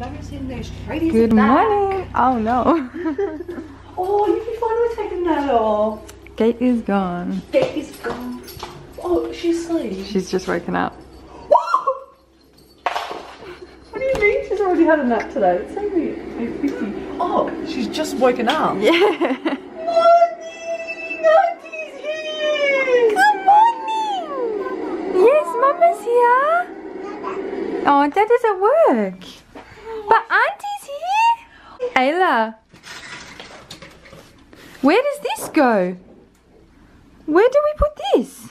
Good morning. Oh no. Oh, you'd be fine with taking that off. Gate is gone. Get is gone. Oh, she's asleep. She's just woken up. What do you mean she's already had a nap today? It's only 8.50. Oh, she's just woken up. Yeah. Morning! Auntie's here! Good morning. Yes, Mama's here. Oh, Dad is at work. Aylah. Where does this go? Where do we put this?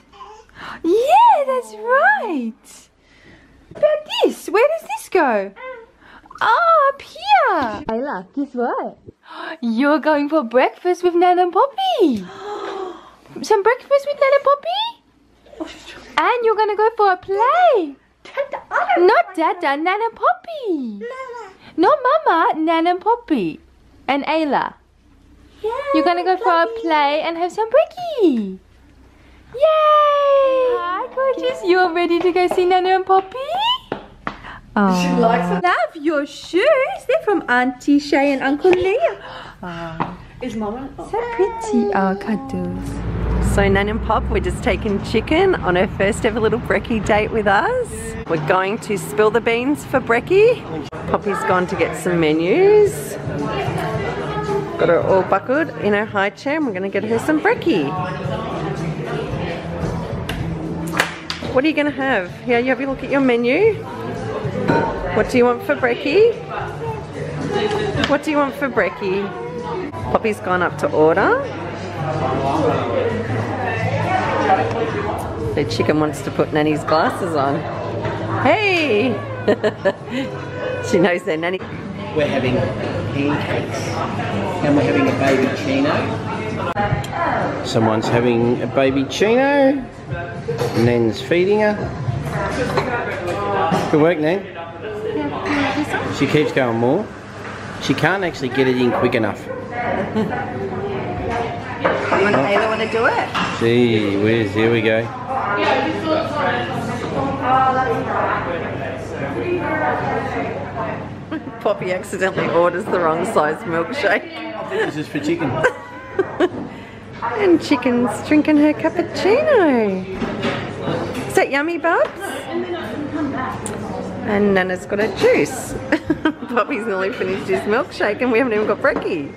Yeah, that's right. About this, where does this go? Oh, up here. Aylah, guess what? You're going for breakfast with Nan and Poppy. Some breakfast with Nan and Poppy? And you're gonna go for a play. Not Dada, Nan and Poppy. Not Mama, Nan and Poppy. And Aylah. You're gonna go for a play and have some brekkie. Yay! Hi, gorgeous. You're ready to go see Nana and Poppy? Oh. She likes it. Love your shoes. They're from Auntie Shay and Uncle Liam. Is Mama? Oh. So pretty. Oh, cuddles. So Nan and Pop, we're just taking chicken on her first ever little brekkie date with us. We're going to spill the beans for brekkie. Poppy's gone to get some menus. Got her all buckled in her high chair and we're going to get her some brekkie. What are you going to have? Yeah, you have a look at your menu. What do you want for brekkie? What do you want for brekkie? Poppy's gone up to order. The chicken wants to put Nanny's glasses on. Hey! she knows their nanny. We're having pancakes and we're having a baby chino. Someone's having a baby chino. Nan's feeding her. Good work, Nan. She keeps going more. She can't actually get it in quick enough. Aylah want to do it? Gee whiz, here we go. Poppy accidentally orders the wrong size milkshake. This is for chicken. And chicken's drinking her cappuccino. Is that yummy, Bubs? And Nana's got a juice. Poppy's nearly finished his milkshake and we haven't even got brekkie.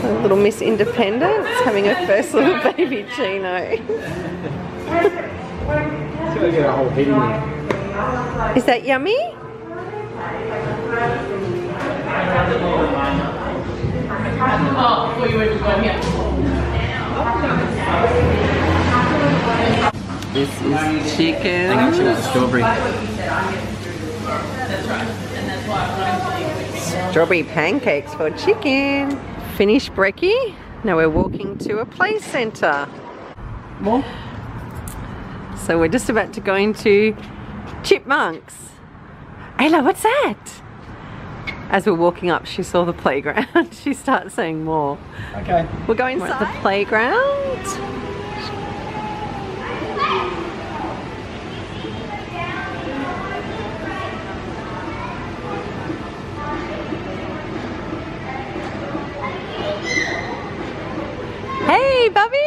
So little Miss Independence having her first little baby chino. Get a whole head in there. Is that yummy? This is chicken. She wants strawberry. Strawberry pancakes for chicken. Finished brekkie. Now we're walking to a play centre. More? So we're just about to go into Chipmunks. Aylah, what's that? As we're walking up, she saw the playground. she starts saying more. Okay. We're going to the playground. Hey, Bubby!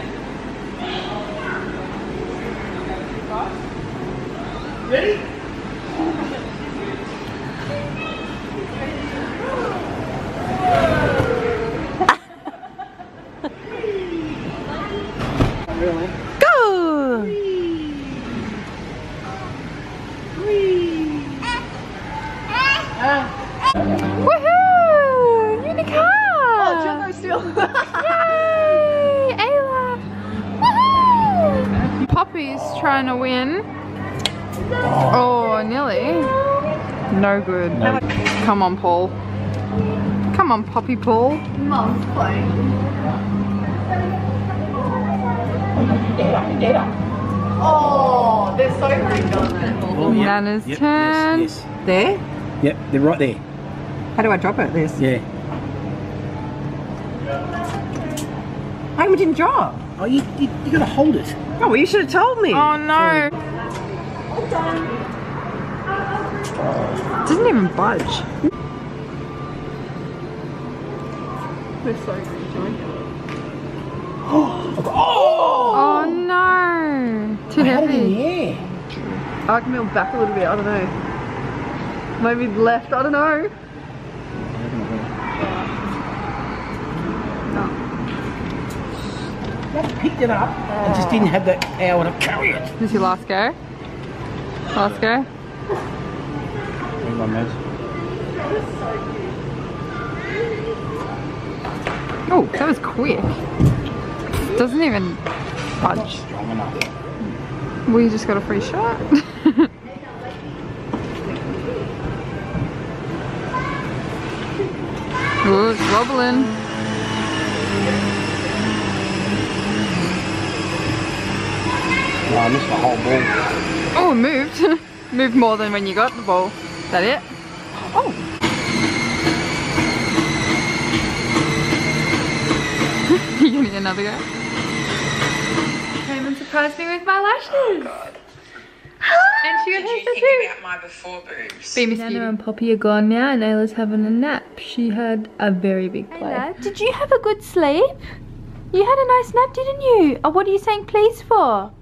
Go! Woohoo! You're in the car! Oh, still. Yay! Aylah! Woohoo! Poppy's trying to win. Oh, nearly. No good. Come on, Paul. Come on, Poppy Paul. Mum's playing. Oh, they're so redone. Oh, yep, Nana's yep, turn. Yes, There? Yep, they're right there. How do I drop it? This? Yeah. Oh, we didn't drop. Oh, you, you, you gotta hold it. Oh, well, you should have told me. Oh no. Doesn't even budge. They're so redone. Oh no. Too I heavy. I can move back a little bit, I don't know. Maybe left, I don't know. I picked it up. I just didn't have the power to carry it. This is your last go. Last go. Hang on, Maz. Oh, that was quick. Doesn't even budge. Strong enough. We just got a free shot. Ooh, it's wobbling. No, I missed the whole ball. Oh, it moved. moved more than when you got the ball. Is that it? Oh. you gonna get another go? Came and surprised me with my lashes. Oh, ah, and she got Did you think about my before boobs? Be Nana and Poppy are gone now, and Aylah's having a nap. She had a very big play. Did you have a good sleep? You had a nice nap, didn't you? Oh, what are you saying please for?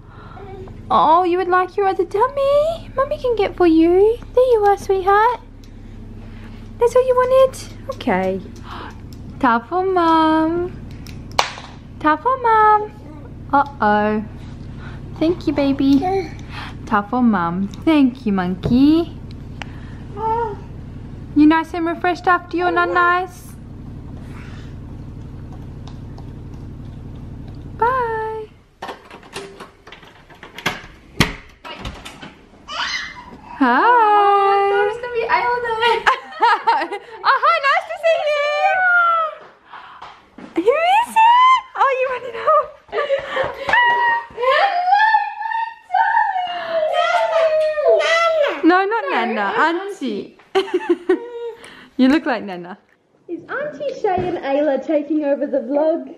Oh, you would like your other dummy? Mummy can get for you. There you are, sweetheart. That's what you wanted? Okay. Time for mum. Time for mum. Uh-oh. Thank you, baby. Time for mum. Thank you, monkey. Oh. You nice and refreshed after your not nice? Bye. Hi. Oh, it's gonna be Aylah Oh, hi, nice to see you. Who is it? Oh, you running off. No, not Nana, Auntie. you look like Nana. Is Auntie Shay and Aylah taking over the vlog?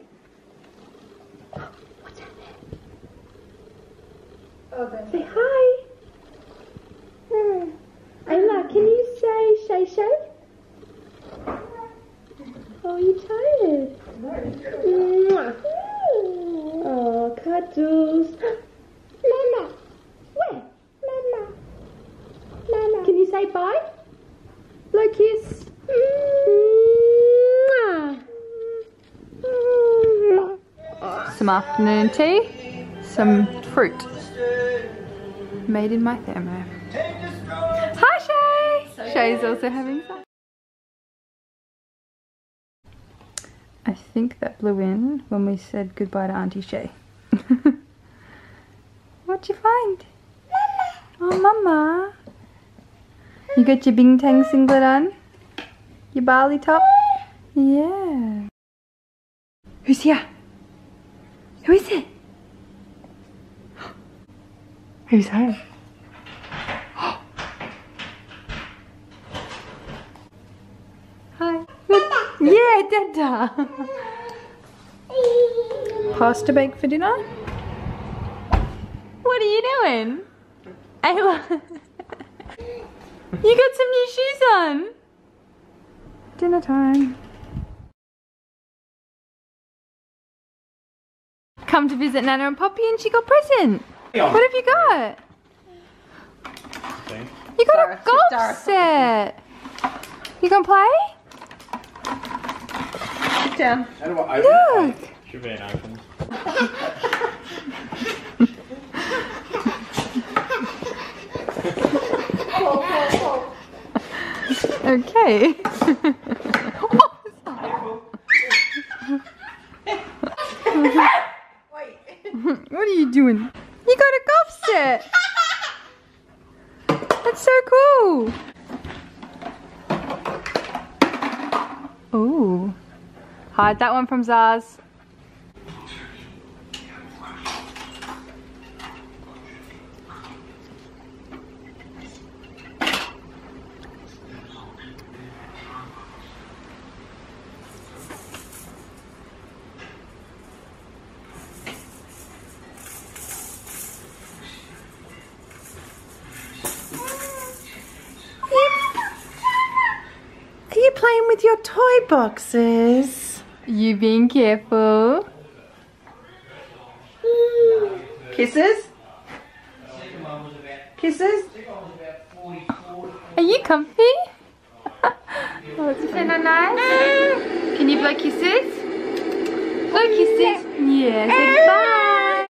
What's happening? Oh, Say hi. Aylah, can you say Shay Shay? Oh, you tired? Mwah. Oh, cuddles. Mama. Where? Mama. Mama. Can you say bye? Blow kiss. Some afternoon tea, some fruit. Made in my thermo. Hi, Shay. Shay's also having some. I think that blew in when we said goodbye to Auntie Shay. What'd you find? Oh, Mama. You got your Bintang singlet on? Your Bali top? Yeah. Who's here? Who is it? Who's home? Hi. Yeah, Dada. Pasta bake for dinner? What are you doing? Aylah. you got some new shoes on. Dinner time. Come to visit Nana and Poppy and she got present. What have you got? You got a golf set. You gonna play? him. Look. Should be an option. okay. what are you doing? You got a golf set! That's so cool! Oh. Hide that one from Zaz. Are you playing with your toy boxes? You being careful. Kisses? Kisses? Are you comfy? oh, nice? Can you blow kisses? Blow kisses? Yeah, say bye.